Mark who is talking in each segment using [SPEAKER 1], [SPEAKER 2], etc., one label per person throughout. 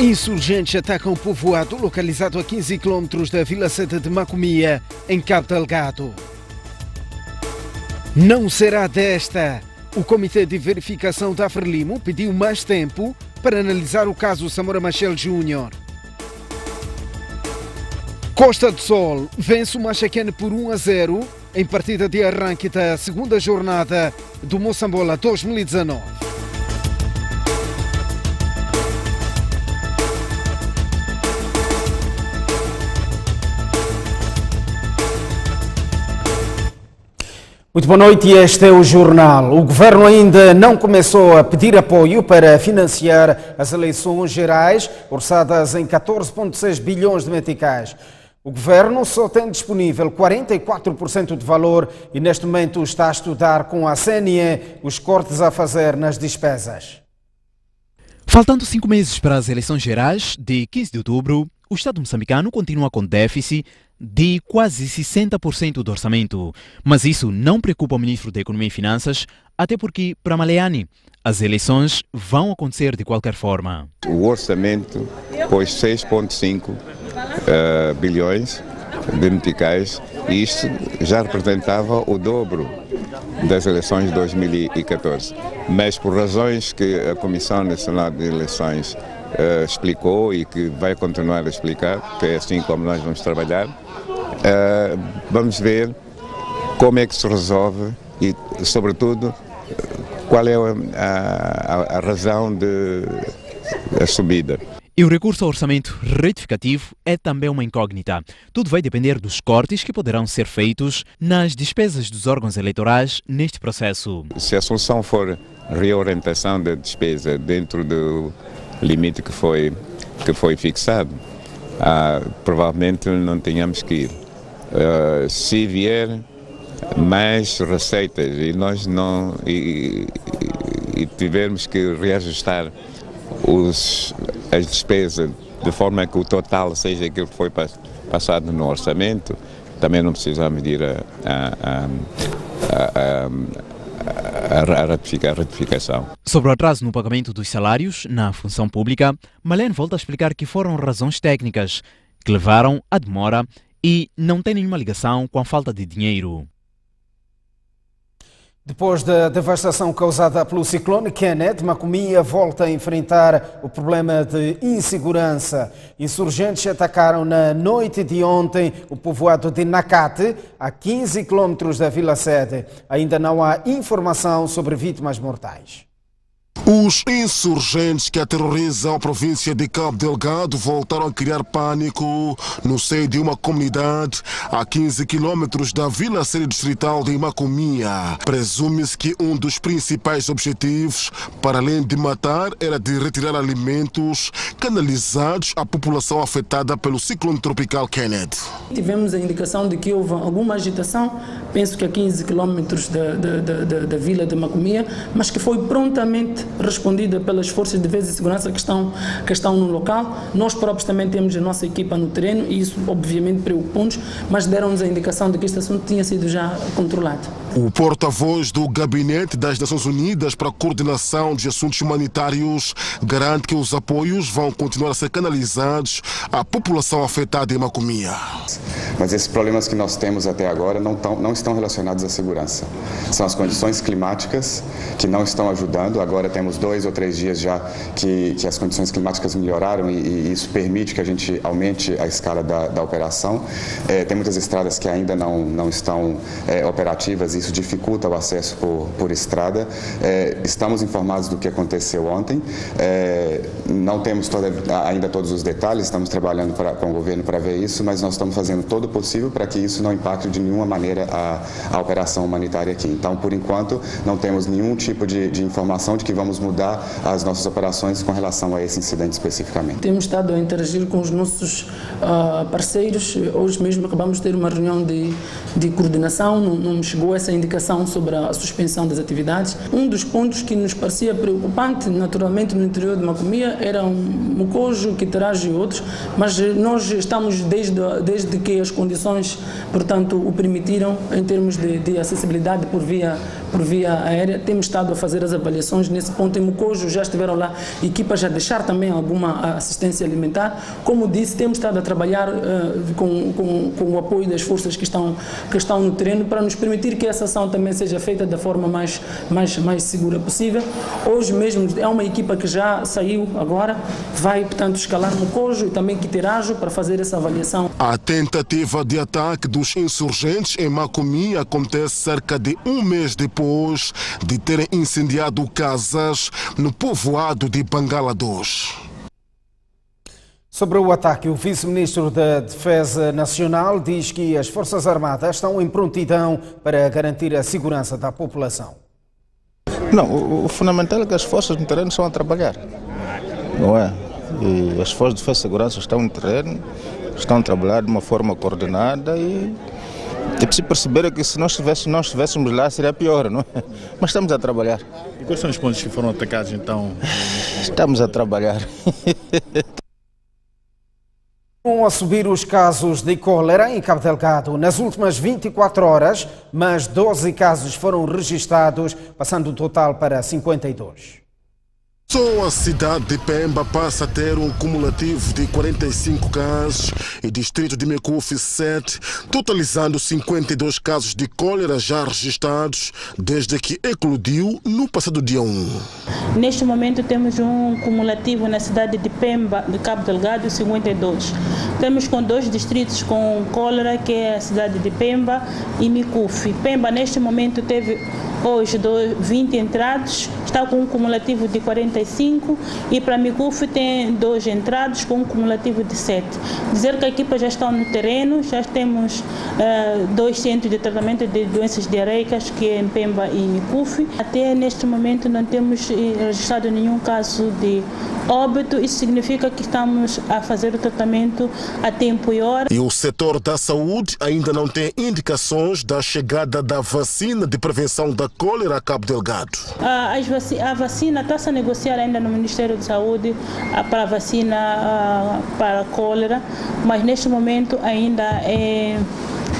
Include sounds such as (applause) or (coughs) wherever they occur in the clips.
[SPEAKER 1] Insurgentes atacam povoado localizado a 15 km da Vila Sede de Macomia, em Cabo Delgado. Não será desta. O Comitê de Verificação da Frelimo pediu mais tempo para analisar o caso Samora Machel Júnior. Costa do Sol vence o Machaquene por 1 a 0 em partida de arranque da segunda jornada do Moçambola 2019. Muito boa noite este é o Jornal. O Governo ainda não começou a pedir apoio para financiar as eleições gerais, orçadas em 14,6 bilhões de meticais. O Governo só tem disponível 44% de valor e neste momento está a estudar com a CNE os cortes a fazer nas despesas.
[SPEAKER 2] Faltando cinco meses para as eleições gerais de 15 de outubro, o Estado moçambicano continua com déficit de quase 60% do orçamento. Mas isso não preocupa o ministro da Economia e Finanças, até porque, para Maleani, as eleições vão acontecer de qualquer forma.
[SPEAKER 3] O orçamento pôs 6,5 uh, bilhões de meticais e isto já representava o dobro das eleições de 2014. Mas por razões que a Comissão Nacional de Eleições uh, explicou e que vai continuar a explicar, que é assim como nós vamos trabalhar, uh, vamos ver como é que se resolve e, sobretudo, qual é a, a, a razão de a subida.
[SPEAKER 2] E o recurso ao orçamento retificativo é também uma incógnita. Tudo vai depender dos cortes que poderão ser feitos nas despesas dos órgãos eleitorais neste processo.
[SPEAKER 3] Se a solução for reorientação da despesa dentro do limite que foi, que foi fixado, ah, provavelmente não tenhamos que ir. Uh, se vier mais receitas e nós não e, e, e tivermos que reajustar os, as despesas de forma que o total seja aquilo que foi passado no orçamento, também não precisamos de ir a, a, a, a, a ratificação.
[SPEAKER 2] Sobre o atraso no pagamento dos salários na função pública, Malene volta a explicar que foram razões técnicas que levaram à demora e não tem nenhuma ligação com a falta de dinheiro.
[SPEAKER 1] Depois da devastação causada pelo ciclone Kenneth, Macomia volta a enfrentar o problema de insegurança. Insurgentes atacaram na noite de ontem o povoado de Nakate, a 15 quilômetros da vila sede. Ainda não há informação sobre vítimas mortais.
[SPEAKER 4] Os insurgentes que aterrorizam a província de Cabo Delgado voltaram a criar pânico no seio de uma comunidade a 15 quilômetros da vila sede distrital de Macomia. Presume-se que um dos principais objetivos, para além de matar, era de retirar alimentos canalizados à população afetada pelo ciclone tropical Kenneth.
[SPEAKER 5] Tivemos a indicação de que houve alguma agitação, penso que a 15 quilômetros da, da, da, da vila de Macomia, mas que foi prontamente respondida pelas forças de defesa e segurança que estão, que estão no local. Nós próprios também temos a nossa equipa no terreno e isso obviamente preocupa-nos, mas deram-nos a indicação de que este assunto tinha sido já controlado.
[SPEAKER 4] O porta-voz do Gabinete das Nações Unidas para a Coordenação de Assuntos Humanitários garante que os apoios vão continuar a ser canalizados à população afetada em Macomia.
[SPEAKER 6] Mas esses problemas que nós temos até agora não, tão, não estão relacionados à segurança. São as condições climáticas que não estão ajudando. Agora temos dois ou três dias já que, que as condições climáticas melhoraram e, e, isso permite que a gente aumente a escala da, da operação. É, tem muitas estradas que ainda não, não estão é, operativas e isso dificulta o acesso por, por estrada. É, estamos informados do que aconteceu ontem. É, não temos toda, ainda todos os detalhes, estamos trabalhando pra, com o governo para ver isso, mas nós estamos fazendo todo o possível para que isso não impacte de nenhuma maneira a, a operação humanitária aqui. Então, por enquanto, não temos nenhum tipo de, de informação de que vamos mudar as nossas operações com relação a esse incidente especificamente.
[SPEAKER 5] Temos estado a interagir com os nossos uh, parceiros. Hoje mesmo acabamos de ter uma reunião de, de coordenação, não, não chegou essa indicação sobre a suspensão das atividades. Um dos pontos que nos parecia preocupante, naturalmente, no interior de Macomia, era um Mocojo, Quitarajo e outros, mas nós estamos desde, desde que as condições, portanto, o permitiram em termos de, de acessibilidade por via por via aérea. Temos estado a fazer as avaliações nesse ponto. Em Mocojo já estiveram lá equipas a deixar também alguma assistência alimentar. Como disse, temos estado a trabalhar uh, com, com, com, o apoio das forças que estão, que estão no terreno para nos permitir que essa ação também seja feita da forma mais, mais, mais segura possível. Hoje mesmo é uma equipa que já saiu agora, vai, portanto, escalar Mocojo e também Quiterajo para fazer essa avaliação.
[SPEAKER 4] A tentativa de ataque dos insurgentes em Macomia acontece cerca de um mês depois de terem incendiado casas no povoado de Bangala 2.
[SPEAKER 1] Sobre o ataque, o vice-ministro da Defesa Nacional diz que as Forças Armadas estão em prontidão para garantir a segurança da população.
[SPEAKER 7] Não, o, o fundamental é que as forças no terreno estão a trabalhar, não é? E as forças de defesa e segurança estão no terreno, estão a trabalhar de uma forma coordenada e é preciso perceber que se nós estivéssemos, nós estivéssemos lá seria pior, não é? Mas estamos a trabalhar.
[SPEAKER 8] E quais são os pontos que foram atacados então?
[SPEAKER 7] Estamos a trabalhar. (laughs)
[SPEAKER 1] Vão a subir os casos de cólera em Cabo Delgado. Nas últimas 24 horas, mais 12 casos foram registrados, passando o total para 52.
[SPEAKER 4] Só a cidade de Pemba passa a ter um cumulativo de 45 casos e distrito de Mecufi 7, totalizando 52 casos de cólera já registrados desde que eclodiu no passado dia 1.
[SPEAKER 9] Neste momento temos um cumulativo na cidade de Pemba, de Cabo Delgado, 52. Temos com dois distritos com cólera, que é a cidade de Pemba e Micufi. Pemba neste momento teve hoje 20 entrados, está com um cumulativo de 45 e para Micuf tem dois entrados com um cumulativo de 7. Dizer que a equipa já está no terreno, já temos uh, dois centros de tratamento de doenças diarreicas, que é em Pemba e Micuf. Até neste momento não temos eh, registrado nenhum caso de óbito, isso significa que estamos a fazer o tratamento a tempo e hora.
[SPEAKER 4] E o setor da saúde ainda não tem indicações da chegada da vacina de prevenção da cólera a Cabo Delgado.
[SPEAKER 9] A, a vacina está-se a negociar ainda no Ministério da Saúde para a vacina para a cólera, mas neste momento ainda é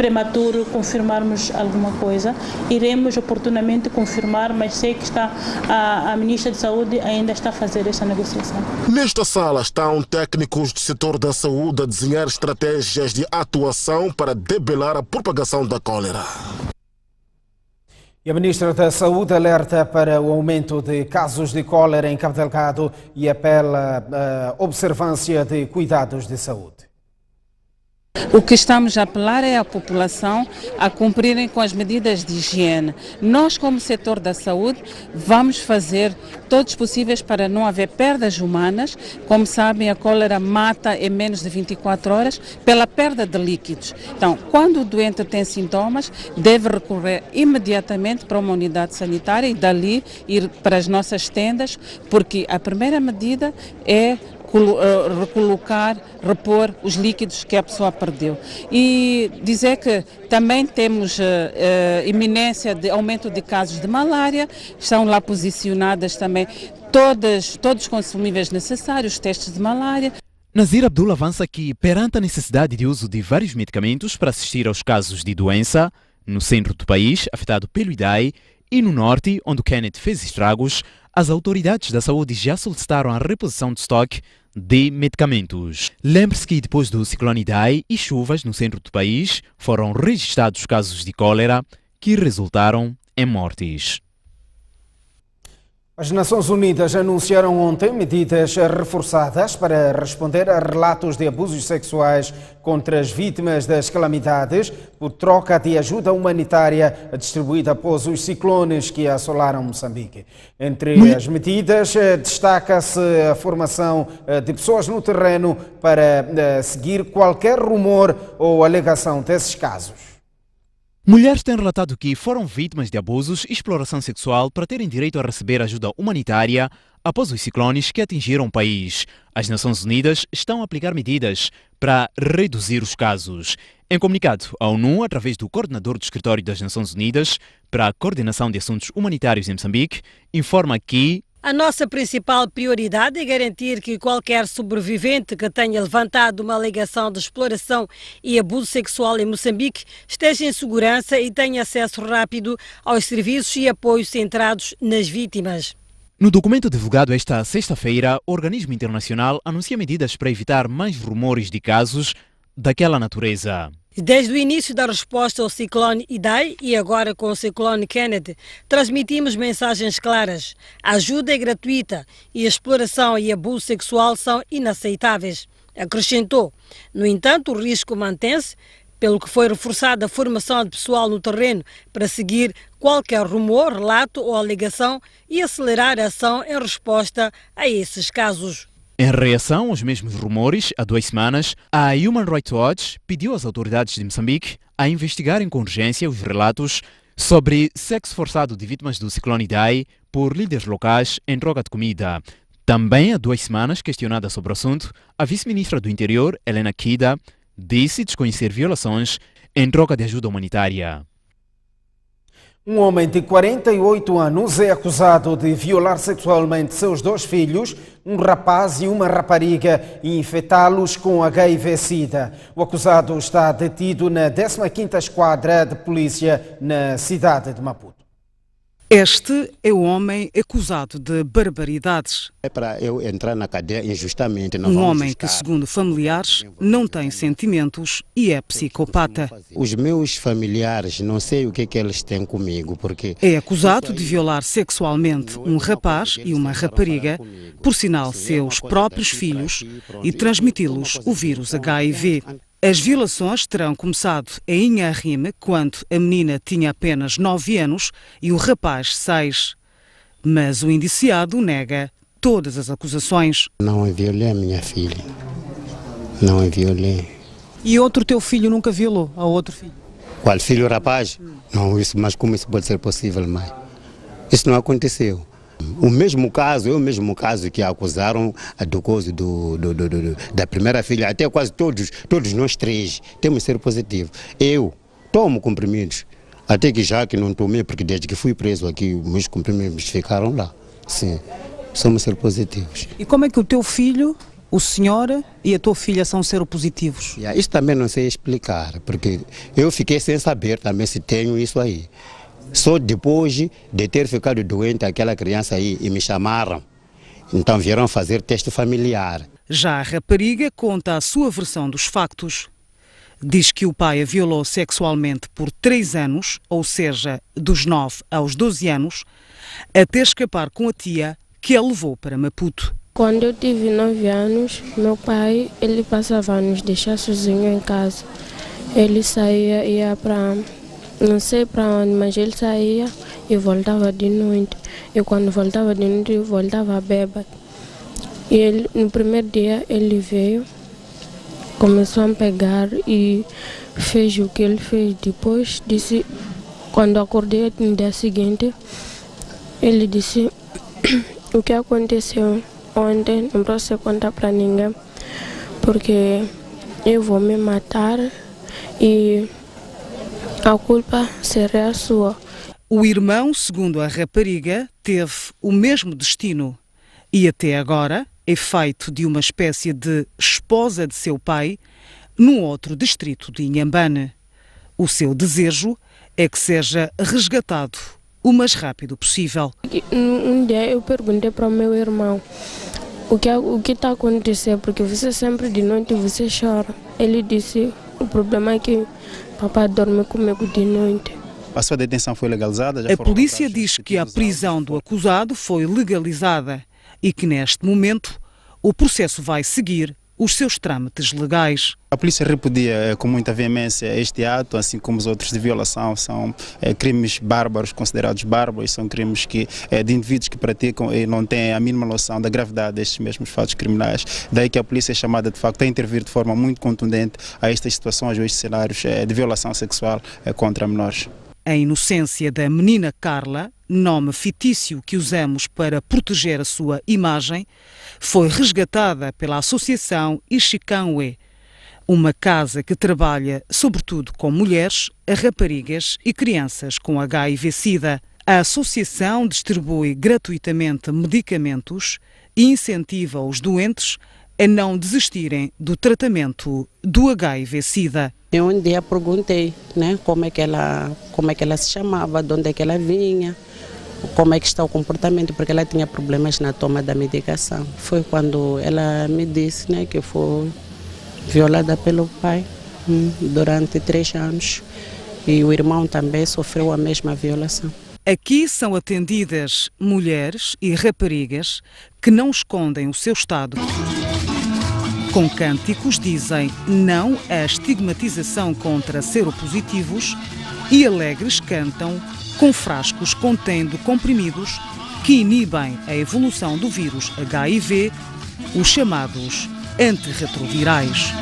[SPEAKER 9] prematuro confirmarmos alguma coisa. Iremos oportunamente confirmar, mas sei que está a, a Ministra de Saúde ainda está a fazer essa negociação.
[SPEAKER 4] Nesta sala estão técnicos do setor da saúde a desenhar estratégias de atuação para debelar a propagação da cólera.
[SPEAKER 1] E a Ministra da Saúde alerta para o aumento de casos de cólera em Cabo Delgado e apela à observância de cuidados de saúde.
[SPEAKER 10] O que estamos a apelar é a população a cumprirem com as medidas de higiene. Nós, como setor da saúde, vamos fazer todos possíveis para não haver perdas humanas. Como sabem, a cólera mata em menos de 24 horas pela perda de líquidos. Então, quando o doente tem sintomas, deve recorrer imediatamente para uma unidade sanitária e dali ir para as nossas tendas, porque a primeira medida é recolocar, repor os líquidos que a pessoa perdeu. E dizer que também temos uh, uh, iminência de aumento de casos de malária, estão lá posicionadas também todas, todos os consumíveis necessários, testes de malária.
[SPEAKER 2] Nazir Abdul avança que, perante a necessidade de uso de vários medicamentos para assistir aos casos de doença, no centro do país, afetado pelo IDAI, e no norte, onde Kenneth fez estragos, as autoridades da saúde já solicitaram a reposição de estoque de medicamentos. Lembre-se que depois do ciclone Idai e chuvas no centro do país, foram registrados casos de cólera que resultaram em mortes.
[SPEAKER 1] As Nações Unidas anunciaram ontem medidas reforçadas para responder a relatos de abusos sexuais contra as vítimas das calamidades por troca de ajuda humanitária distribuída após os ciclones que assolaram Moçambique. Entre as medidas eh, destaca-se a formação eh, de pessoas no terreno para eh, seguir qualquer rumor ou alegação desses casos.
[SPEAKER 2] Mulheres têm relatado que foram vítimas de abusos e exploração sexual para terem direito a receber ajuda humanitária após os ciclones que atingiram o país. As Nações Unidas estão a aplicar medidas para reduzir os casos. Em comunicado, a ONU, através do coordenador do Escritório das Nações Unidas para a Coordenação de Assuntos Humanitários em Moçambique, informa que
[SPEAKER 11] A nossa principal prioridade é garantir que qualquer sobrevivente que tenha levantado uma alegação de exploração e abuso sexual em Moçambique esteja em segurança e tenha acesso rápido aos serviços e apoios centrados nas vítimas.
[SPEAKER 2] No documento divulgado esta sexta-feira, o organismo internacional anuncia medidas para evitar mais rumores de casos daquela natureza.
[SPEAKER 11] Desde o início da resposta ao ciclone Idai e agora com o ciclone Kennedy, transmitimos mensagens claras. A ajuda é gratuita e a exploração e abuso sexual são inaceitáveis. Acrescentou. No entanto, o risco mantém-se, pelo que foi reforçada a formação de pessoal no terreno para seguir qualquer rumor, relato ou alegação e acelerar a ação em resposta a esses casos.
[SPEAKER 2] Em reação aos mesmos rumores, há duas semanas, a Human Rights Watch pediu às autoridades de Moçambique a investigarem com urgência os relatos sobre sexo forçado de vítimas do ciclone Idai por líderes locais em troca de comida. Também há duas semanas, questionada sobre o assunto, a vice-ministra do Interior, Helena Kida, disse desconhecer violações em troca de ajuda humanitária.
[SPEAKER 1] Um homem de 48 anos é acusado de violar sexualmente seus dois filhos, um rapaz e uma rapariga, e infectá-los com HIV-Sida. O acusado está detido na 15ª Esquadra de Polícia na cidade de Maputo.
[SPEAKER 12] Este é o homem acusado de barbaridades.
[SPEAKER 13] É para eu entrar na cadeia injustamente.
[SPEAKER 12] um homem que, segundo familiares, não tem sentimentos e é psicopata.
[SPEAKER 13] Os meus familiares, não sei o que, é que eles têm comigo, porque.
[SPEAKER 12] É acusado de violar sexualmente um rapaz e uma rapariga, por sinal seus próprios filhos, e transmiti-los o vírus HIV. As violações terão começado em Inharrime, quando a menina tinha apenas 9 anos e o rapaz 6. Mas o indiciado nega todas as acusações.
[SPEAKER 13] Não violei a minha filha. Não violei.
[SPEAKER 12] E outro teu filho nunca violou a outro filho?
[SPEAKER 13] Qual filho, rapaz? Não, isso, mas como isso pode ser possível, mãe? Isso não aconteceu. O mesmo caso, é o mesmo caso que acusaram do coisa do, do, do, do, da primeira filha, até quase todos, todos nós três, temos ser positivos. Eu tomo comprimidos, até que já que não tomei, porque desde que fui preso aqui, meus comprimidos ficaram lá. Sim, somos ser positivos.
[SPEAKER 12] E como é que o teu filho o senhor e a tua filha são seropositivos?
[SPEAKER 13] Yeah, isso também não sei explicar, porque eu fiquei sem saber também se tenho isso aí. Só depois de ter ficado doente aquela criança aí e me chamaram. Então vieram fazer teste familiar.
[SPEAKER 12] Já a rapariga conta a sua versão dos factos. Diz que o pai a violou sexualmente por três anos, ou seja, dos 9 aos 12 anos, até escapar com a tia que a levou para Maputo.
[SPEAKER 14] Quando eu tive 9 anos, meu pai ele passava a nos deixar sozinho em casa. Ele saía ia para não sei para onde, mas ele saía e voltava de noite. E quando voltava de noite, voltava bêbado. E ele, no primeiro dia ele veio, começou a me pegar e fez o que ele fez. Depois disse, quando acordei no dia seguinte, ele disse (coughs) o que aconteceu ontem, não posso contar para ninguém, porque eu vou me matar e a culpa será sua.
[SPEAKER 12] O irmão, segundo a rapariga, teve o mesmo destino e até agora é feito de uma espécie de esposa de seu pai num outro distrito de Inhambane. O seu desejo é que seja resgatado o mais rápido possível.
[SPEAKER 14] Um dia eu perguntei para o meu irmão o que o que está acontecendo porque você sempre de noite você chora. Ele disse o problema é que papai dorme comigo de noite.
[SPEAKER 15] A sua detenção foi legalizada?
[SPEAKER 12] a polícia diz que a prisão do acusado foi legalizada e que neste momento o processo vai seguir os seus trâmites legais.
[SPEAKER 15] A polícia repudia eh, com muita veemência este ato, assim como os outros de violação. São é, crimes bárbaros, considerados bárbaros, são crimes que, é, de indivíduos que praticam e não têm a mínima noção da gravidade destes mesmos fatos criminais. Daí que a polícia é chamada, de facto, a intervir de forma muito contundente a estas situações, a estes cenários é, de violação sexual contra menores.
[SPEAKER 12] A inocência da menina Carla, nome fictício que usamos para proteger a sua imagem, foi resgatada pela Associação Ishikanwe, uma casa que trabalha sobretudo com mulheres, raparigas e crianças com HIV-Sida. A associação distribui gratuitamente medicamentos e incentiva os doentes a não desistirem do tratamento do HIV/SIDA.
[SPEAKER 16] Eu um dia perguntei, né, como é que ela, como é que ela se chamava, de onde é que ela vinha, como é que está o comportamento, porque ela tinha problemas na toma da medicação. Foi quando ela me disse, né, que foi violada pelo pai hum, durante três anos e o irmão também sofreu a mesma violação.
[SPEAKER 12] Aqui são atendidas mulheres e raparigas que não escondem o seu estado. Com cânticos dizem não à estigmatização contra seropositivos e alegres cantam com frascos contendo comprimidos que inibem a evolução do vírus HIV, os chamados antirretrovirais.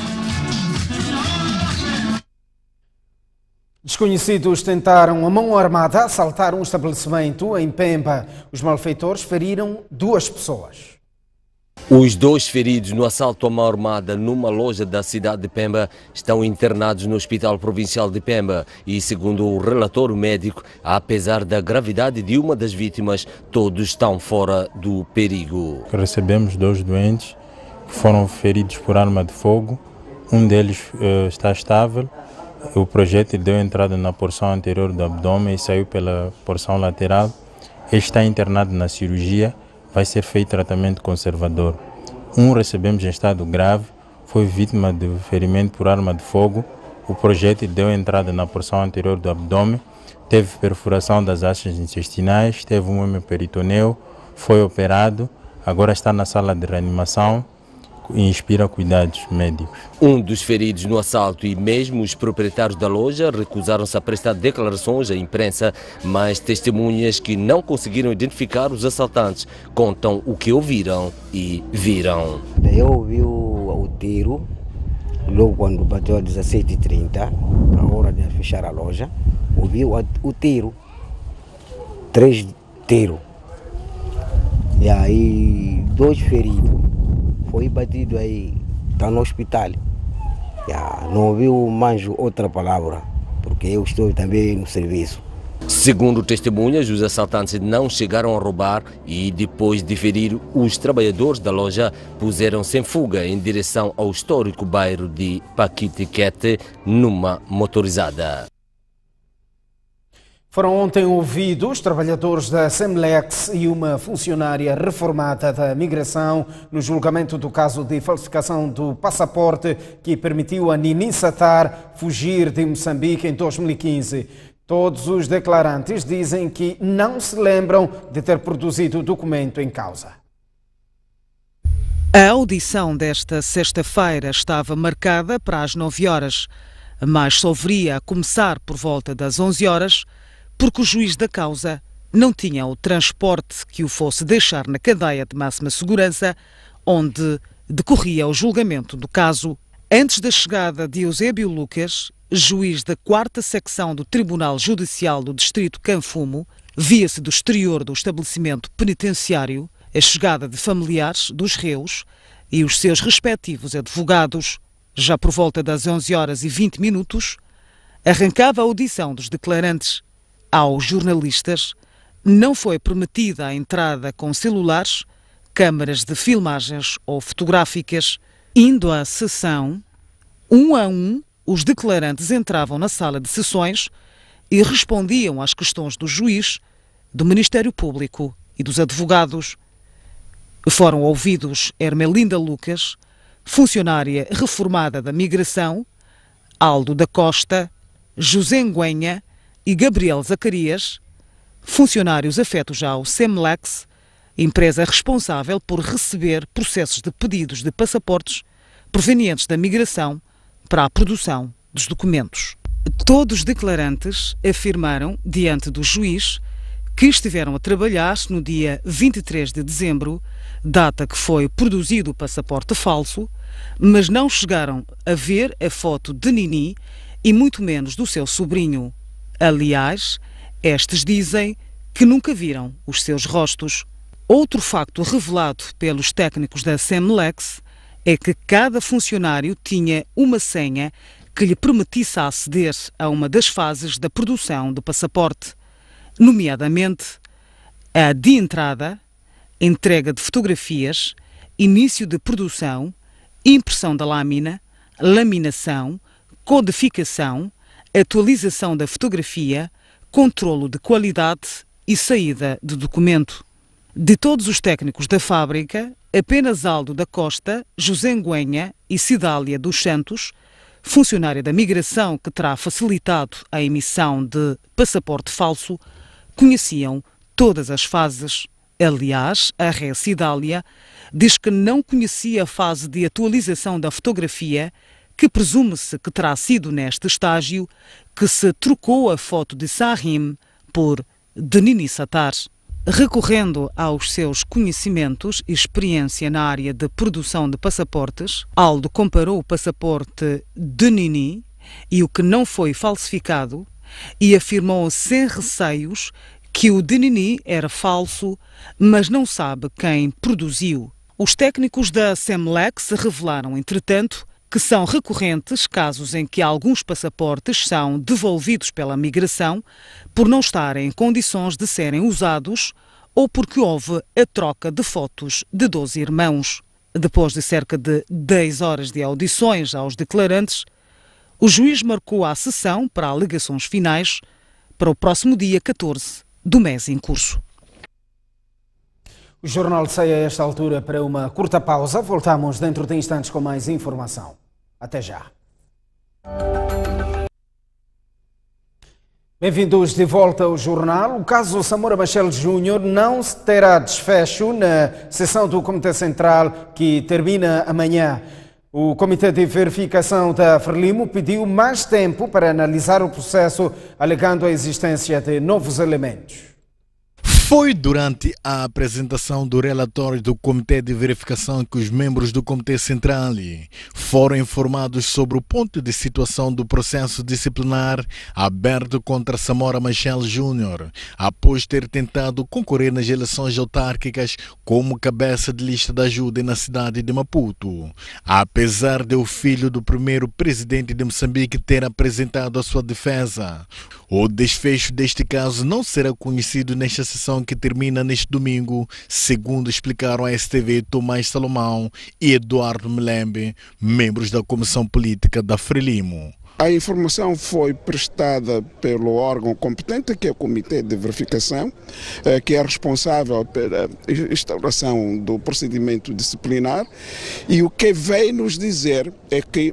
[SPEAKER 1] Desconhecidos tentaram a mão armada assaltar um estabelecimento em Pemba. Os malfeitores feriram duas pessoas.
[SPEAKER 17] Os dois feridos no assalto a mão armada numa loja da cidade de Pemba estão internados no Hospital Provincial de Pemba e, segundo o relatório médico, apesar da gravidade de uma das vítimas, todos estão fora do perigo.
[SPEAKER 18] Recebemos dois doentes que foram feridos por arma de fogo. Um deles uh, está estável. O projétil deu entrada na porção anterior do abdômen e saiu pela porção lateral. Ele está internado na cirurgia vai ser feito tratamento conservador. Um recebemos em estado grave, foi vítima de ferimento por arma de fogo. O projétil deu entrada na porção anterior do abdômen, teve perfuração das hastes intestinais, teve um hemoperitoneu, foi operado, agora está na sala de reanimação inspira cuidados médicos.
[SPEAKER 17] Um dos feridos no assalto e mesmo os proprietários da loja recusaram-se a prestar declarações à imprensa, mas testemunhas que não conseguiram identificar os assaltantes contam o que ouviram e viram.
[SPEAKER 19] Eu ouvi o, o tiro logo quando bateu às 17h30, a hora de fechar a loja, ouvi o, o tiro, três tiros. E aí, dois feridos foi batido aí, está no hospital. Já, não ouviu mais outra palavra, porque eu estou também no serviço.
[SPEAKER 17] Segundo testemunhas, os assaltantes não chegaram a roubar e, depois de ferir os trabalhadores da loja, puseram-se em fuga em direção ao histórico bairro de Paquitiquete, numa motorizada.
[SPEAKER 1] Foram ontem ouvidos trabalhadores da Semlex e uma funcionária reformada da migração no julgamento do caso de falsificação do passaporte que permitiu a Nini Satar fugir de Moçambique em 2015. Todos os declarantes dizem que não se lembram de ter produzido o documento em causa.
[SPEAKER 12] A audição desta sexta-feira estava marcada para as 9 horas, mas só viria a começar por volta das 11 horas porque o juiz da causa não tinha o transporte que o fosse deixar na cadeia de máxima segurança, onde decorria o julgamento do caso. Antes da chegada de Eusébio Lucas, juiz da quarta secção do Tribunal Judicial do Distrito Canfumo, via-se do exterior do estabelecimento penitenciário a chegada de familiares dos reus e os seus respectivos advogados. Já por volta das 11 horas e 20 minutos, arrancava a audição dos declarantes aos jornalistas não foi permitida a entrada com celulares, câmaras de filmagens ou fotográficas. Indo à sessão, um a um, os declarantes entravam na sala de sessões e respondiam às questões do juiz, do Ministério Público e dos advogados. Foram ouvidos Hermelinda Lucas, funcionária reformada da Migração, Aldo da Costa, José Nguenha, e Gabriel Zacarias, funcionários afetos ao Semlex, empresa responsável por receber processos de pedidos de passaportes provenientes da migração para a produção dos documentos. Todos os declarantes afirmaram, diante do juiz, que estiveram a trabalhar no dia 23 de dezembro, data que foi produzido o passaporte falso, mas não chegaram a ver a foto de Nini e muito menos do seu sobrinho. Aliás, estes dizem que nunca viram os seus rostos. Outro facto revelado pelos técnicos da Semlex é que cada funcionário tinha uma senha que lhe permitisse aceder a uma das fases da produção do passaporte. nomeadamente a de entrada, entrega de fotografias, início de produção, impressão da lâmina, laminação, codificação, atualização da fotografia, controlo de qualidade e saída de documento. De todos os técnicos da fábrica, apenas Aldo da Costa, José Nguenha e Cidália dos Santos, funcionária da migração que terá facilitado a emissão de passaporte falso, conheciam todas as fases. Aliás, a Ré Cidália diz que não conhecia a fase de atualização da fotografia, que presume-se que terá sido neste estágio que se trocou a foto de Sahim por de Nini Satar. Recorrendo aos seus conhecimentos e experiência na área de produção de passaportes, Aldo comparou o passaporte de Nini e o que não foi falsificado e afirmou sem receios que o de Nini era falso, mas não sabe quem produziu. Os técnicos da Semlex revelaram, entretanto, que são recorrentes casos em que alguns passaportes são devolvidos pela migração por não estarem em condições de serem usados ou porque houve a troca de fotos de 12 irmãos. Depois de cerca de 10 horas de audições aos declarantes, o juiz marcou a sessão para alegações finais para o próximo dia 14 do mês em curso.
[SPEAKER 1] O jornal sai a esta altura para uma curta pausa. Voltamos dentro de instantes com mais informação. Até já. Bem-vindos de volta ao jornal. O caso Samora Machel Júnior não terá desfecho na sessão do Comitê Central que termina amanhã. O Comitê de Verificação da Frelimo pediu mais tempo para analisar o processo, alegando a existência de novos elementos.
[SPEAKER 20] Foi durante a apresentação do relatório do Comitê de Verificação que os membros do Comitê Central foram informados sobre o ponto de situação do processo disciplinar aberto contra Samora Machel Júnior, após ter tentado concorrer nas eleições autárquicas como cabeça de lista de ajuda na cidade de Maputo. Apesar de o filho do primeiro presidente de Moçambique ter apresentado a sua defesa, o desfecho deste caso não será conhecido nesta sessão que termina neste domingo, segundo explicaram a STV Tomás Salomão e Eduardo Melembe, membros da Comissão Política da Frelimo.
[SPEAKER 21] A informação foi prestada pelo órgão competente, que é o Comitê de Verificação, eh, que é responsável pela instauração do procedimento disciplinar, e o que veio nos dizer é que,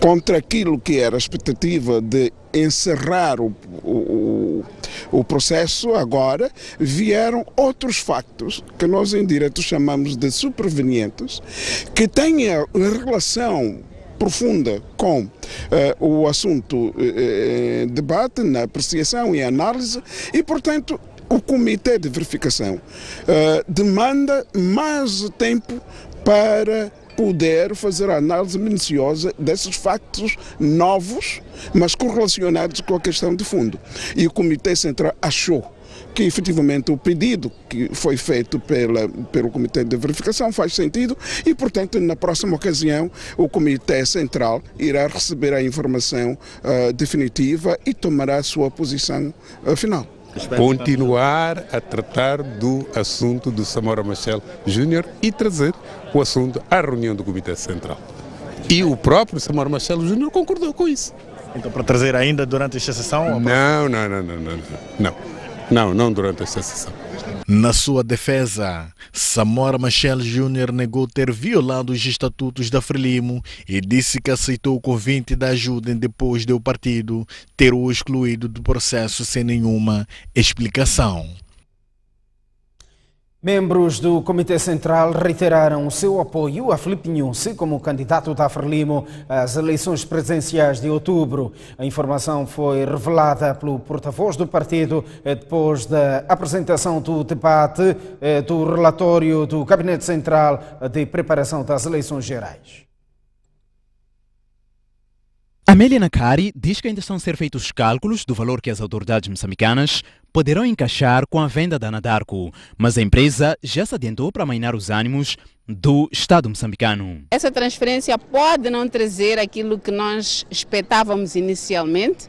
[SPEAKER 21] contra aquilo que era a expectativa de encerrar o, o, o processo agora, vieram outros factos que nós em direito chamamos de supervenientes, que têm relação profunda com uh, o assunto uh, debate, na apreciação e análise, e, portanto, o Comitê de Verificação uh, demanda mais tempo para poder fazer a análise minuciosa desses factos novos, mas correlacionados com a questão de fundo. E o Comitê Central achou que efetivamente o pedido que foi feito pela, pelo Comitê de Verificação faz sentido e, portanto, na próxima ocasião, o Comitê Central irá receber a informação uh, definitiva e tomará a sua posição uh, final
[SPEAKER 22] continuar a tratar do assunto do Samora Machel Júnior e trazer o assunto à reunião do Comitê Central. E o próprio Samora Machel Júnior concordou com isso.
[SPEAKER 8] Então, para trazer ainda durante esta sessão?
[SPEAKER 22] Não, não, não, não, não, não. Não, não durante esta sessão.
[SPEAKER 20] Na sua defesa, Samora Machel Júnior negou ter violado os estatutos da Frelimo e disse que aceitou o convite da ajuda depois de o partido ter o excluído do processo sem nenhuma explicação.
[SPEAKER 1] Membros do Comitê Central reiteraram o seu apoio a Filipe Nunsi como candidato da Frelimo às eleições presidenciais de outubro. A informação foi revelada pelo porta-voz do partido eh, depois da apresentação do debate eh, do relatório do Gabinete Central de Preparação das Eleições Gerais.
[SPEAKER 2] Amélia Nakari diz que ainda estão a ser feitos cálculos do valor que as autoridades moçambicanas poderão encaixar com a venda da Anadarko, mas a empresa já se adiantou para amainar os ânimos do Estado moçambicano.
[SPEAKER 23] Essa transferência pode não trazer aquilo que nós expectávamos inicialmente,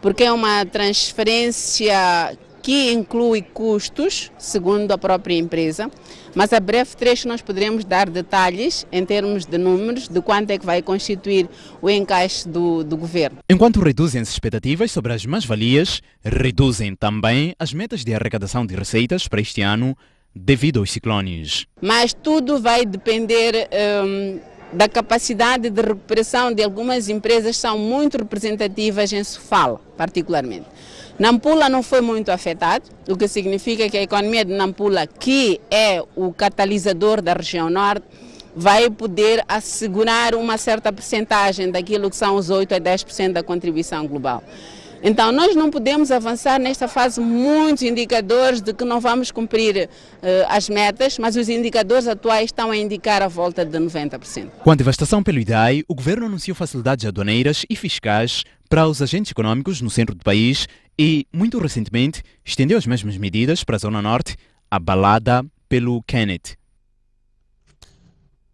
[SPEAKER 23] porque é uma transferência
[SPEAKER 21] que inclui custos, segundo a própria empresa, mas a breve trecho nós poderemos dar detalhes em termos de números de quanto é que vai constituir o encaixe do, do governo.
[SPEAKER 2] Enquanto reduzem as expectativas sobre as mais-valias, reduzem também as metas de arrecadação de receitas para este ano devido aos ciclones.
[SPEAKER 21] Mas tudo vai depender um, da capacidade de recuperação de algumas empresas que são muito representativas em Sofala, particularmente. Nampula não foi muito afetado, o que significa que a economia de Nampula, que é o catalisador da região norte, vai poder assegurar uma certa percentagem daquilo que são os 8 a 10% da contribuição global. Então, nós não podemos avançar nesta fase muitos indicadores de que não vamos cumprir uh, as metas, mas os indicadores atuais estão a indicar a volta de 90%.
[SPEAKER 2] Com a devastação pelo IDAI, o governo anunciou facilidades aduaneiras e fiscais para os agentes econômicos no centro do país e, muito recentemente, estendeu as mesmas medidas para a Zona Norte, abalada pelo Kenneth.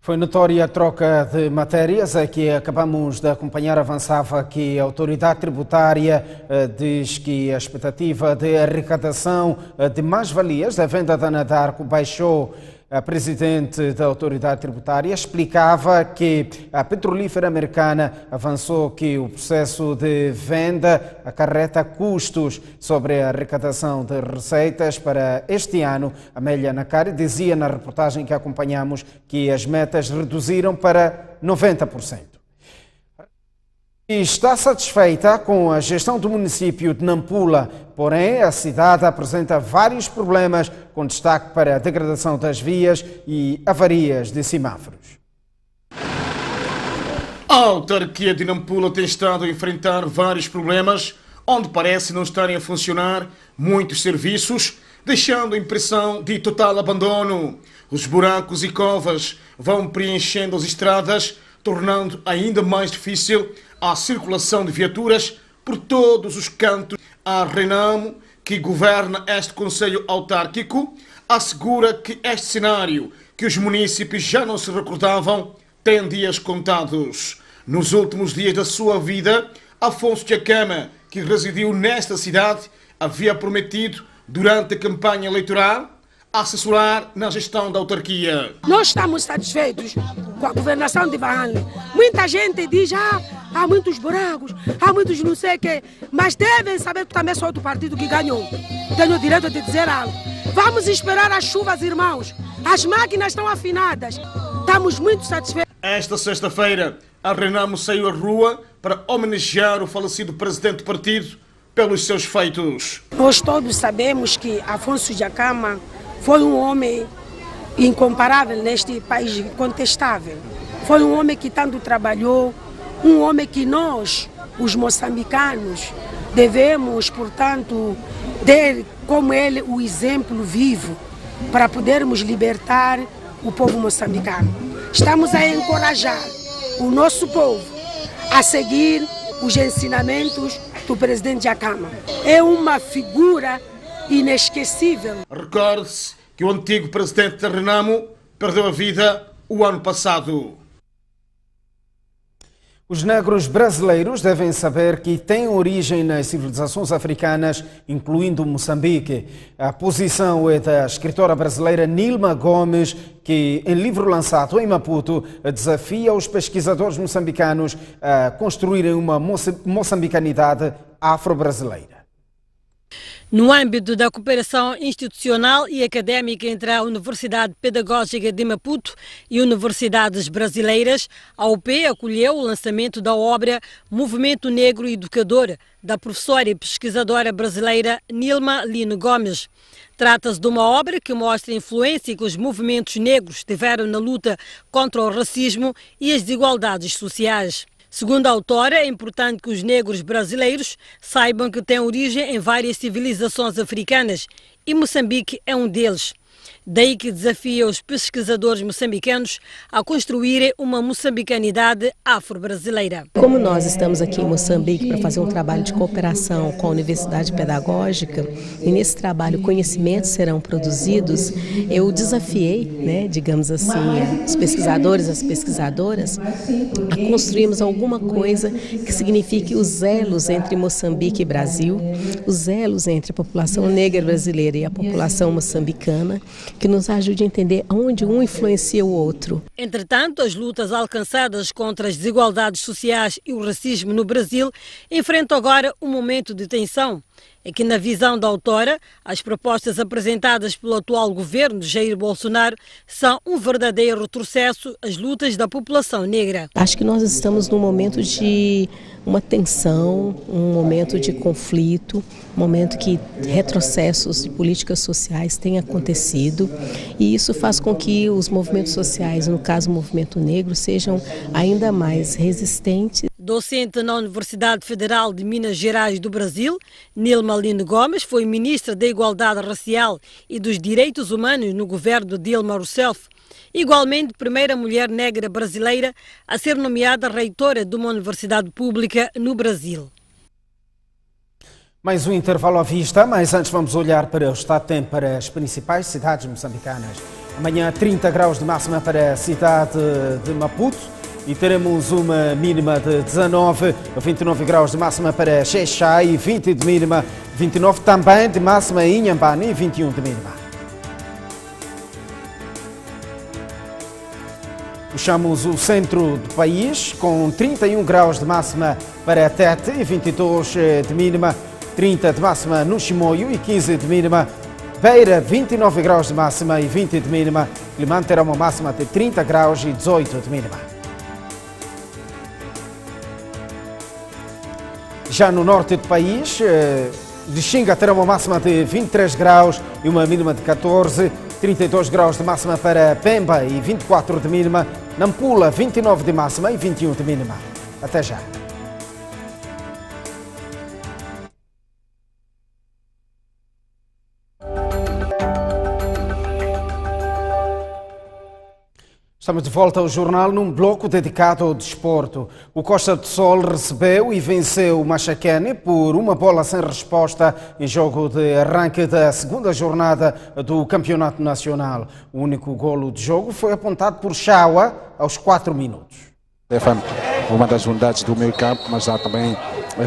[SPEAKER 1] Foi notória a troca de matérias a que acabamos de acompanhar. Avançava que a autoridade tributária eh, diz que a expectativa de arrecadação eh, de mais-valias da venda da Anadarko baixou a presidente da autoridade tributária explicava que a petrolífera americana avançou que o processo de venda acarreta custos sobre a arrecadação de receitas para este ano. Amélia Nakari dizia na reportagem que acompanhamos que as metas reduziram para 90% e está satisfeita com a gestão do município de Nampula, porém a cidade apresenta vários problemas, com destaque para a degradação das vias e avarias de semáforos.
[SPEAKER 24] A autarquia de Nampula tem estado a enfrentar vários problemas, onde parece não estarem a funcionar muitos serviços, deixando a impressão de total abandono. Os buracos e covas vão preenchendo as estradas, tornando ainda mais difícil à circulação de viaturas por todos os cantos. A Renamo, que governa este Conselho Autárquico, assegura que este cenário, que os municípios já não se recordavam, tem dias contados. Nos últimos dias da sua vida, Afonso Chacama, que residiu nesta cidade, havia prometido, durante a campanha eleitoral, assessorar na gestão da autarquia.
[SPEAKER 25] Nós estamos satisfeitos com a governação de Vanle. Muita gente diz, ah, há muitos buracos, há muitos não sei o quê, mas devem saber que também sou do partido que ganhou. Tenho o direito de dizer algo. Vamos esperar as chuvas, irmãos. As máquinas estão afinadas. Estamos muito satisfeitos.
[SPEAKER 24] Esta sexta-feira, a Renamo saiu à rua para homenagear o falecido presidente do partido pelos seus feitos.
[SPEAKER 25] Nós todos sabemos que Afonso Jacama foi um homem incomparável neste país contestável. Foi um homem que tanto trabalhou, um homem que nós, os moçambicanos, devemos, portanto, ter como ele o exemplo vivo para podermos libertar o povo moçambicano. Estamos a encorajar o nosso povo a seguir os ensinamentos do presidente Jacama. É uma figura inesquecível.
[SPEAKER 24] Recorde-se que o antigo presidente da Renamo perdeu a vida o ano passado.
[SPEAKER 1] Os negros brasileiros devem saber que têm origem nas civilizações africanas, incluindo Moçambique. A posição é da escritora brasileira Nilma Gomes, que, em livro lançado em Maputo, desafia os pesquisadores moçambicanos a construírem uma moçambicanidade afro-brasileira.
[SPEAKER 11] No âmbito da cooperação institucional e académica entre a Universidade Pedagógica de Maputo e universidades brasileiras, a UP acolheu o lançamento da obra Movimento Negro Educador, da professora e pesquisadora brasileira Nilma Lino Gomes. Trata-se de uma obra que mostra a influência que os movimentos negros tiveram na luta contra o racismo e as desigualdades sociais. Segundo a autora, é importante que os negros brasileiros saibam que têm origem em várias civilizações africanas e Moçambique é um deles. Daí que desafia os pesquisadores moçambicanos a construírem uma moçambicanidade afro-brasileira.
[SPEAKER 25] Como nós estamos aqui em Moçambique para fazer um trabalho de cooperação com a Universidade Pedagógica, e nesse trabalho conhecimentos serão produzidos, eu desafiei, né, digamos assim, os pesquisadores, as pesquisadoras, a construirmos alguma coisa que signifique os elos entre Moçambique e Brasil, os elos entre a população negra brasileira e a população moçambicana, que nos ajude a entender onde um influencia o outro.
[SPEAKER 11] Entretanto, as lutas alcançadas contra as desigualdades sociais e o racismo no Brasil enfrentam agora um momento de tensão é que, na visão da autora, as propostas apresentadas pelo atual governo de Jair Bolsonaro são um verdadeiro retrocesso às lutas da população negra.
[SPEAKER 25] Acho que nós estamos num momento de uma tensão, um momento de conflito, um momento que retrocessos de políticas sociais têm acontecido e isso faz com que os movimentos sociais, no caso o movimento negro, sejam ainda mais resistentes.
[SPEAKER 11] Docente na Universidade Federal de Minas Gerais do Brasil, Nilma Lino Gomes foi ministra da Igualdade Racial e dos Direitos Humanos no governo de Dilma Rousseff. Igualmente, primeira mulher negra brasileira a ser nomeada reitora de uma universidade pública no Brasil.
[SPEAKER 1] Mais um intervalo à vista, mas antes vamos olhar para o estado de tempo para as principais cidades moçambicanas. Amanhã 30 graus de máxima para a cidade de Maputo e teremos uma mínima de 19 a 29 graus de máxima para Xexai e 20 de mínima, 29 também de máxima em Inhambane e 21 de mínima. Puxamos o centro do país com 31 graus de máxima para Tete e 22 de mínima, 30 de máxima no Chimoio e 15 de mínima. Beira, 29 graus de máxima e 20 de mínima. Limão terá uma máxima de 30 graus e 18 de mínima. Já no norte do país, de Xinga terá uma máxima de 23 graus e uma mínima de 14, 32 graus de máxima para Pemba e 24 de mínima, Nampula 29 de máxima e 21 de mínima. Até já. Estamos de volta ao jornal num bloco dedicado ao desporto. O Costa do Sol recebeu e venceu o Machacane por uma bola sem resposta em jogo de arranque da segunda jornada do Campeonato Nacional. O único golo de jogo foi apontado por Chaua aos 4 minutos.
[SPEAKER 26] Stefan, uma das unidades do meio campo, mas há também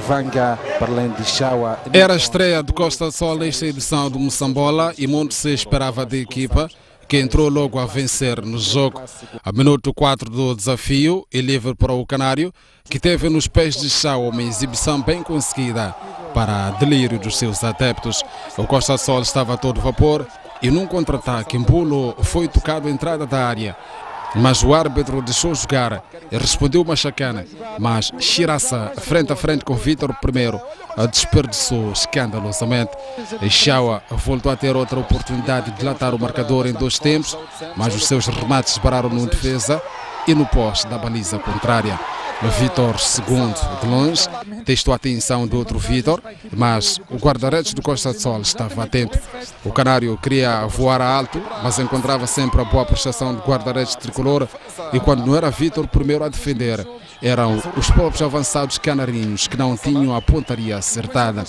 [SPEAKER 26] Vanga, para além de Chaua.
[SPEAKER 27] Era a estreia do Costa do Sol nesta edição do Moçambola e muito se esperava da equipa que entrou logo a vencer no jogo. A minuto 4 do desafio e livre para o Canário, que teve nos pés de chão uma exibição bem conseguida para delírio dos seus adeptos. O Costa Sol estava a todo vapor e num contra-ataque, Mbulo foi tocado à entrada da área. Mas o árbitro deixou jogar e respondeu Machacana. Mas Chiraça, frente a frente com Vítor I, desperdiçou escandalosamente. Shawa voltou a ter outra oportunidade de dilatar o marcador em dois tempos, mas os seus remates pararam no defesa e no poste da baliza contrária. Vitor II, de longe, testou a atenção do outro Vitor, mas o guarda-redes do Costa do Sol estava atento. O canário queria voar alto, mas encontrava sempre a boa prestação do guarda-redes tricolor e quando não era Vitor primeiro a defender, eram os próprios avançados canarinhos que não tinham a pontaria acertada.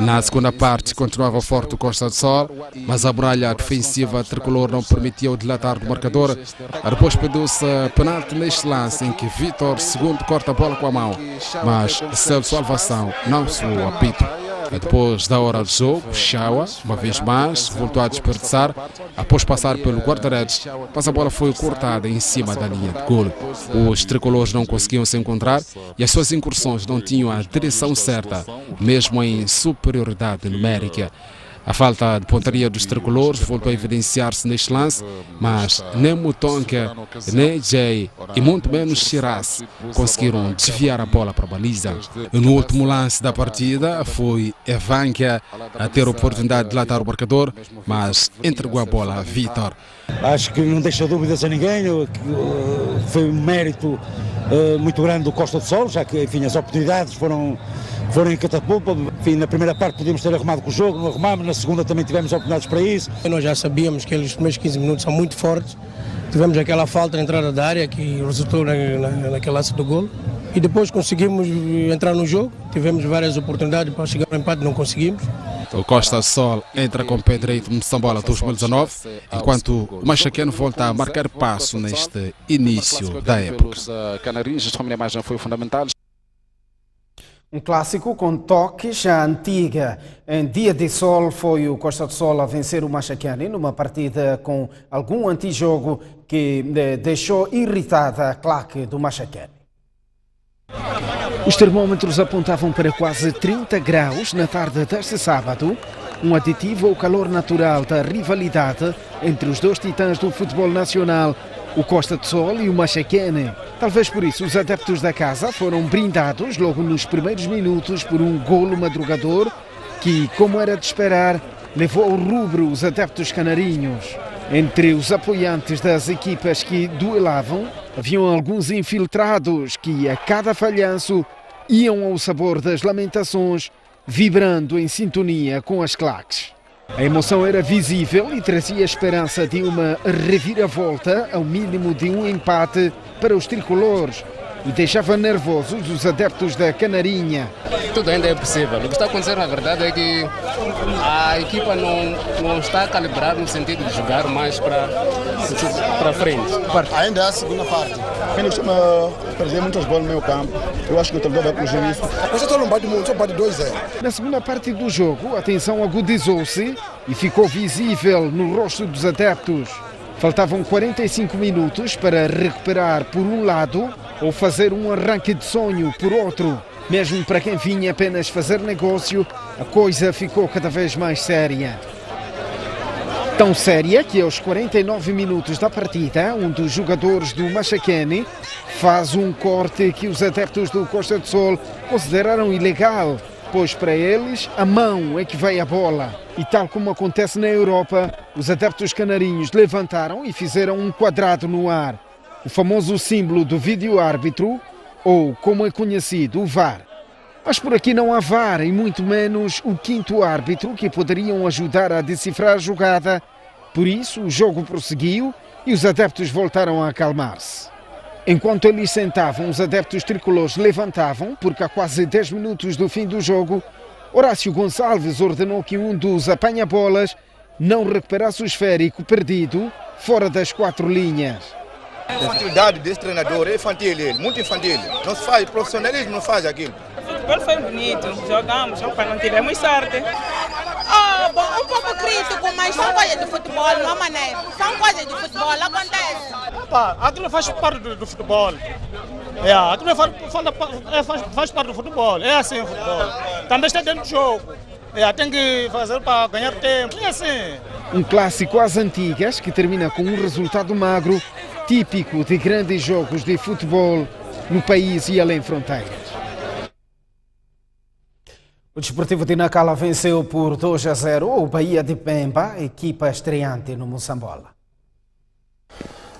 [SPEAKER 27] Na segunda parte continuava forte o Costa do Sol, mas a muralha defensiva tricolor não permitia o dilatar do marcador. Depois pediu-se penalti neste lance em que Vitor II corta a bola com a mão, mas Celso Salvação não soou apito. Depois da hora do jogo, Shawa, uma vez mais, voltou a desperdiçar após passar pelo guarda-redes, mas a bola foi cortada em cima da linha de gol. Os tricolores não conseguiam se encontrar e as suas incursões não tinham a direção certa, mesmo em superioridade numérica. A falta de pontaria dos tricolores voltou a evidenciar-se neste lance, mas nem Mutonka, nem Jay e muito menos Shiraz conseguiram desviar a bola para a baliza. No último lance da partida foi Evankia a ter a oportunidade de latar o marcador, mas entregou a bola a Vitor.
[SPEAKER 28] Acho que não deixa dúvidas a ninguém, foi um mérito muito grande do Costa do Sol, já que enfim, as oportunidades foram, foram em catapulpa. Enfim, na primeira parte podíamos ter arrumado com o jogo, não arrumamos, na segunda também tivemos oportunidades para isso.
[SPEAKER 29] Nós já sabíamos que os primeiros 15 minutos são muito fortes, tivemos aquela falta na entrada da área que resultou na, na, naquele lance do gol e depois conseguimos entrar no jogo, tivemos várias oportunidades para chegar ao empate, não conseguimos.
[SPEAKER 27] O Costa Sol entra com o pé direito no Sambola 2019, enquanto o Machaqueno volta a marcar passo neste início da época.
[SPEAKER 26] foi fundamental.
[SPEAKER 1] Um clássico com toques à antiga. Em dia de sol foi o Costa do Sol a vencer o Machacani numa partida com algum antijogo que eh, deixou irritada a claque do Machacani. Os termômetros apontavam para quase 30 graus na tarde deste sábado, um aditivo ao calor natural da rivalidade entre os dois titãs do futebol nacional, o Costa do Sol e o Machaquene. Talvez por isso os adeptos da casa foram brindados logo nos primeiros minutos por um golo madrugador que, como era de esperar, levou ao rubro os adeptos canarinhos. Entre os apoiantes das equipas que duelavam, haviam alguns infiltrados que, a cada falhanço, iam ao sabor das lamentações, vibrando em sintonia com as claques. A emoção era visível e trazia esperança de uma reviravolta, ao mínimo de um empate para os tricolores, e deixava nervosos os adeptos da Canarinha.
[SPEAKER 30] Tudo ainda é possível. O que está acontecendo, na verdade, é que a equipa não, não está calibrada no sentido de jogar mais para, para frente.
[SPEAKER 31] Ainda é a segunda parte. Quem costuma perder muitas bolas no meio campo, eu acho que o treinador vai corrigir isso.
[SPEAKER 32] Mas só não bate muito, só bate 2-0.
[SPEAKER 1] Na segunda parte do jogo, a tensão agudizou-se e ficou visível no rosto dos adeptos. Faltavam 45 minutos para recuperar por um lado ou fazer um arranque de sonho por outro. Mesmo para quem vinha apenas fazer negócio, a coisa ficou cada vez mais séria. Tão séria que aos 49 minutos da partida, um dos jogadores do Machaquene faz um corte que os adeptos do Costa do Sol consideraram ilegal pois para eles a mão é que vai a bola. E tal como acontece na Europa, os adeptos canarinhos levantaram e fizeram um quadrado no ar, o famoso símbolo do vídeo-árbitro, ou como é conhecido, o VAR. Mas por aqui não há VAR e muito menos o quinto árbitro que poderiam ajudar a decifrar a jogada. Por isso, o jogo prosseguiu e os adeptos voltaram a acalmar-se. Enquanto eles sentavam, os adeptos tricolores levantavam, porque a quase 10 minutos do fim do jogo, Horácio Gonçalves ordenou que um dos apanha-bolas não recuperasse o esférico perdido fora das quatro linhas.
[SPEAKER 32] A infantilidade desse treinador é infantil, ele, muito infantil. Não se faz, profissionalismo não faz aquilo.
[SPEAKER 33] O futebol foi bonito, jogamos, opa, não tivemos sorte. Oh, bom, um pouco crítico, mas são coisas de futebol, não há maneira. São coisas de futebol, acontece.
[SPEAKER 34] Opa, aquilo faz parte do, do futebol. É, aquilo faz, é, faz, faz parte do futebol, é assim o futebol. Também está dentro do jogo. É, tem que fazer para ganhar tempo, é assim.
[SPEAKER 1] Um clássico às antigas que termina com um resultado magro, típico de grandes jogos de futebol no país e além fronteiras. O Desportivo de Nacala venceu por 2 a 0 o Bahia de Pemba, equipa estreante no Moçambola.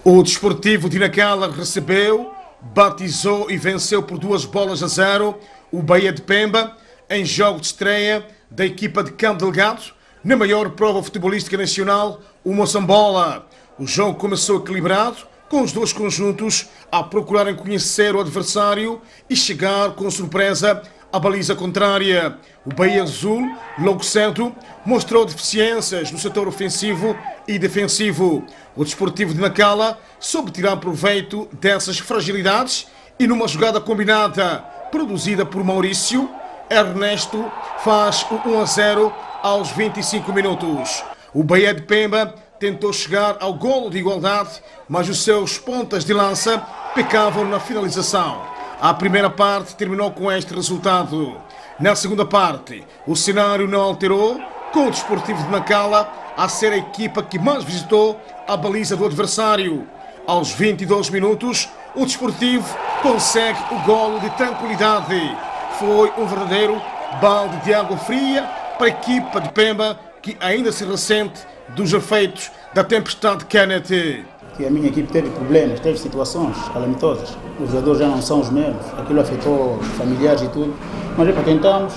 [SPEAKER 24] O Desportivo de Nacala recebeu, batizou e venceu por duas bolas a zero o Bahia de Pemba em jogo de estreia da equipa de Campo Delgado na maior prova futebolística nacional, o Moçambola. O jogo começou equilibrado, com os dois conjuntos a procurarem conhecer o adversário e chegar com surpresa à baliza contrária. O Bahia Azul, logo cedo, mostrou deficiências no setor ofensivo e defensivo. O Desportivo de Nacala soube tirar proveito dessas fragilidades e numa jogada combinada produzida por Maurício, Ernesto faz o 1 a 0 aos 25 minutos. O Bahia de Pemba tentou chegar ao golo de igualdade, mas os seus pontas de lança pecavam na finalização. A primeira parte terminou com este resultado. Na segunda parte, o cenário não alterou, com o Desportivo de Nacala a ser a equipa que mais visitou a baliza do adversário. Aos 22 minutos, o Desportivo consegue o golo de tranquilidade. Foi um verdadeiro balde de água fria para a equipa de Pemba, que ainda se ressente dos efeitos da tempestade Kennedy.
[SPEAKER 31] Que a minha equipe teve problemas, teve situações calamitosas. Os jogadores já não são os mesmos, aquilo afetou familiares e tudo. Mas é tentamos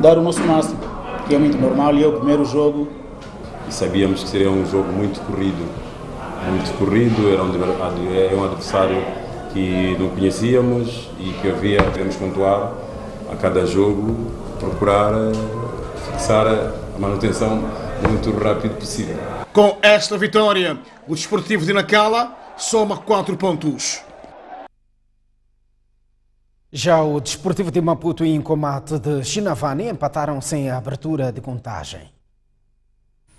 [SPEAKER 31] dar o nosso máximo, que é muito normal e é o primeiro jogo.
[SPEAKER 35] Sabíamos que seria um jogo muito corrido, muito corrido, era um, é um adversário que não conhecíamos e que havia, queremos pontuar a cada jogo, procurar eh, fixar a manutenção muito rápido possível.
[SPEAKER 24] Com esta vitória, o Desportivo de Nacala soma 4 pontos.
[SPEAKER 1] Já o Desportivo de Maputo e Incomate de Chinavani empataram sem a abertura de contagem.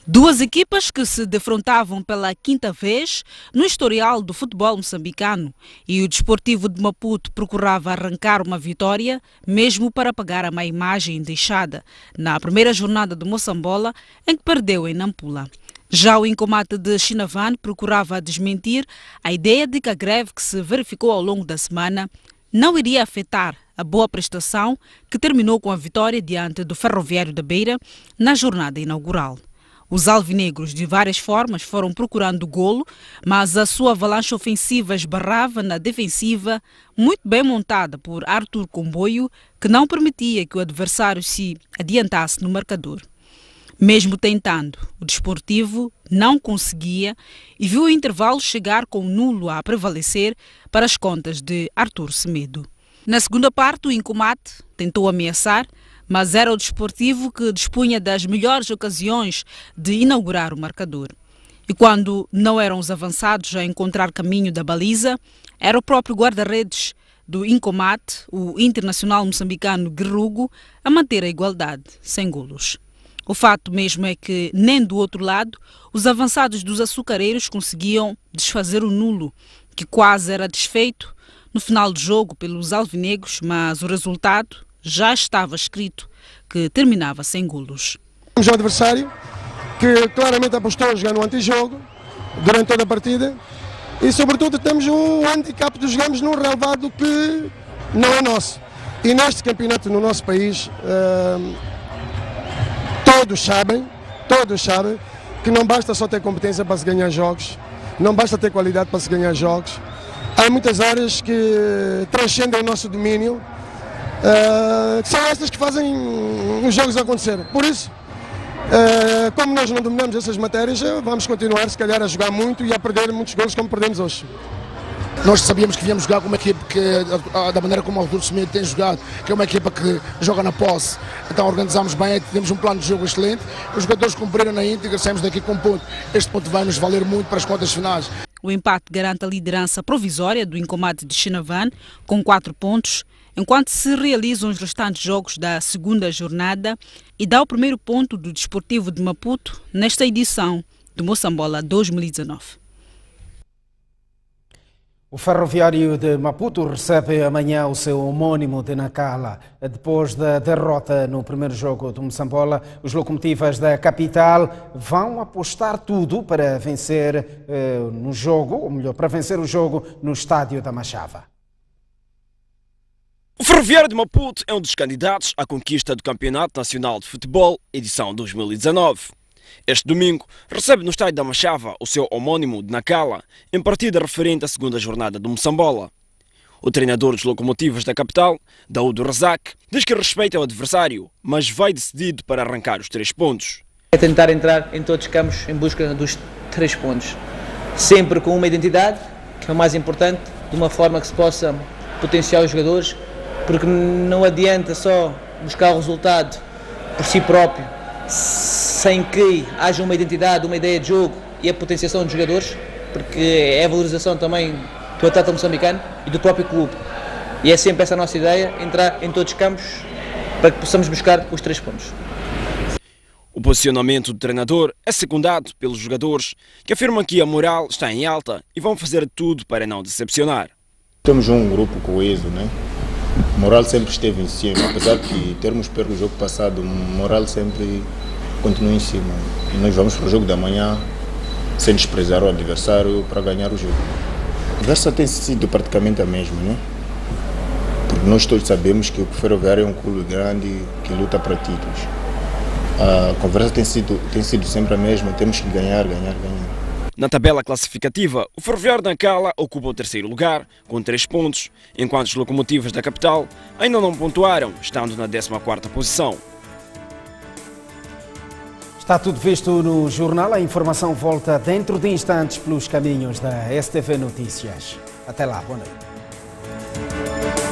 [SPEAKER 36] Duas equipas que se defrontavam pela quinta vez no historial do futebol moçambicano e o Desportivo de Maputo procurava arrancar uma vitória, mesmo para pagar a má imagem deixada na primeira jornada do Moçambola, em que perdeu em Nampula. Já o Incomate de Chinavan procurava desmentir a ideia de que a greve que se verificou ao longo da semana não iria afetar a boa prestação que terminou com a vitória diante do Ferroviário da Beira na jornada inaugural. Os alvinegros, de várias formas, foram procurando golo, mas a sua avalanche ofensiva esbarrava na defensiva, muito bem montada por Arthur Comboio, que não permitia que o adversário se adiantasse no marcador. Mesmo tentando, o desportivo não conseguia e viu o intervalo chegar com nulo a prevalecer para as contas de Arthur Semedo. Na segunda parte, o Incomate tentou ameaçar, mas era o desportivo que dispunha das melhores ocasiões de inaugurar o marcador. E quando não eram os avançados a encontrar caminho da baliza, era o próprio guarda-redes do Incomate, o internacional moçambicano Guerrugo, a manter a igualdade, sem golos. O fato mesmo é que, nem do outro lado, os avançados dos açucareiros conseguiam desfazer o nulo, que quase era desfeito no final do jogo pelos alvinegros, mas o resultado já estava escrito que terminava sem golos.
[SPEAKER 29] Temos o adversário que claramente apostou a jogar no antijogo durante toda a partida e, sobretudo, temos o handicap de jogarmos num relevado que não é nosso. E neste campeonato no nosso país. Uh, todos sabem, todos sabem que não basta só ter competência para se ganhar jogos, não basta ter qualidade para se ganhar jogos. Há muitas áreas que transcendem o nosso domínio, uh, que são estas que fazem os jogos acontecer. Por isso, uh, como nós não dominamos essas matérias, vamos continuar, se calhar, a jogar muito e a perder muitos gols como perdemos hoje.
[SPEAKER 37] Nós sabíamos que viemos jogar com uma equipe que, da maneira como o Artur Semedo tem jogado, que é uma equipa que joga na posse. Então organizámos bem, temos um plano de jogo excelente. Os jogadores cumpriram na íntegra, saímos daqui com um ponto. Este ponto vai nos valer muito para as contas finais.
[SPEAKER 36] O empate garante a liderança provisória do Incomate de Chinavan, com quatro pontos, enquanto se realizam os restantes jogos da segunda jornada e dá o primeiro ponto do Desportivo de Maputo nesta edição do Moçambola 2019.
[SPEAKER 1] O ferroviário de Maputo recebe amanhã o seu homônimo de Nacala. Depois da derrota no primeiro jogo do Moçambola, os locomotivas da capital vão apostar tudo para vencer eh, no jogo, ou melhor, para vencer o jogo no estádio da Machava.
[SPEAKER 38] O Ferroviário de Maputo é um dos candidatos à conquista do Campeonato Nacional de Futebol, edição 2019. Este domingo recebe no estádio da Machava o seu homónimo de Nacala, em partida referente à segunda jornada do Moçambola. O treinador dos locomotivas da capital, Daúdo Razak, diz que respeita o adversário, mas vai decidido para arrancar os três pontos.
[SPEAKER 39] É tentar entrar em todos os campos em busca dos três pontos, sempre com uma identidade, que é o mais importante, de uma forma que se possa potenciar os jogadores, porque não adianta só buscar o resultado por si próprio, sem que haja uma identidade, uma ideia de jogo e a potenciação dos jogadores, porque é a valorização também do atleta moçambicano e do próprio clube. E é sempre essa a nossa ideia, entrar em todos os campos para que possamos buscar os três pontos.
[SPEAKER 38] O posicionamento do treinador é secundado pelos jogadores, que afirmam que a moral está em alta e vão fazer tudo para não decepcionar.
[SPEAKER 40] Temos um grupo coeso, né? Moral sempre esteve em cima, apesar de termos perdido o jogo passado, moral sempre continua em cima. E nós vamos para o jogo da manhã sem desprezar o adversário para ganhar o jogo. A conversa tem sido praticamente a mesma, né? Porque nós todos sabemos que o Ferroviário é um clube grande que luta para títulos. A conversa tem sido, tem sido sempre a mesma, temos que ganhar, ganhar, ganhar.
[SPEAKER 38] Na tabela classificativa, o Ferroviário da Cala ocupa o terceiro lugar, com 3 pontos, enquanto os locomotivas da capital ainda não pontuaram, estando na 14ª posição.
[SPEAKER 1] Está tudo visto no jornal. A informação volta dentro de instantes pelos caminhos da STV Notícias. Até lá, boa noite.